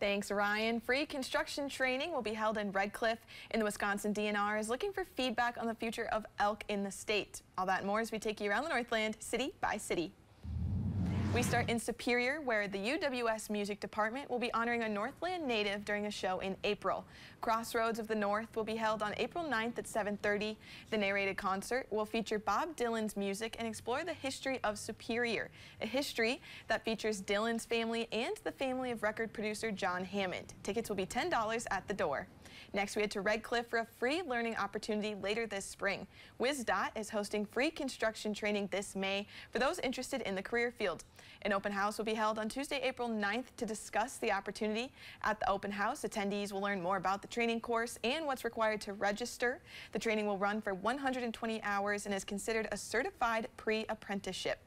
Thanks, Ryan. Free construction training will be held in Red Cliff, and the Wisconsin DNR is looking for feedback on the future of elk in the state. All that and more as we take you around the Northland, city by city. We start in Superior, where the UWS Music Department will be honoring a Northland native during a show in April. Crossroads of the North will be held on April 9th at 7.30. The narrated concert will feature Bob Dylan's music and explore the history of Superior, a history that features Dylan's family and the family of record producer John Hammond. Tickets will be $10 at the door. Next, we head to Red Cliff for a free learning opportunity later this spring. WisDOT is hosting free construction training this May for those interested in the career field. An open house will be held on Tuesday, April 9th to discuss the opportunity. At the open house, attendees will learn more about the training course and what's required to register. The training will run for 120 hours and is considered a certified pre-apprenticeship.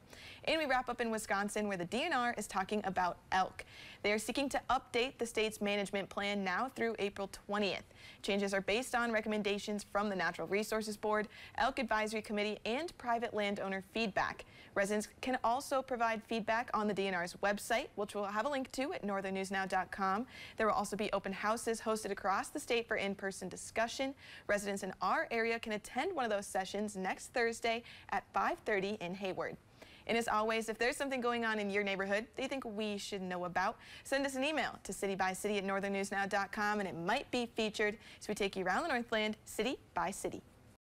And we wrap up in Wisconsin where the DNR is talking about elk. They are seeking to update the state's management plan now through April 20th. Changes are based on recommendations from the Natural Resources Board, Elk Advisory Committee, and private landowner feedback. Residents can also provide feedback on the DNR's website, which we'll have a link to at northernnewsnow.com. There will also be open houses hosted across the state for in-person discussion. Residents in our area can attend one of those sessions next Thursday at 5.30 in Hayward. And as always, if there's something going on in your neighborhood that you think we should know about, send us an email to citybycity at northernnewsnow.com and it might be featured as we take you around the Northland city by city.